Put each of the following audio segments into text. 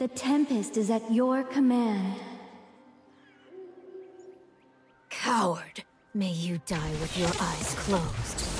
The Tempest is at your command. Coward! May you die with your eyes closed.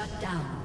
Shut down.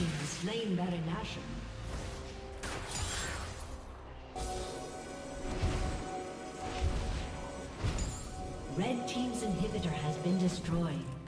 team has slain Baron Nashor. Red team's inhibitor has been destroyed.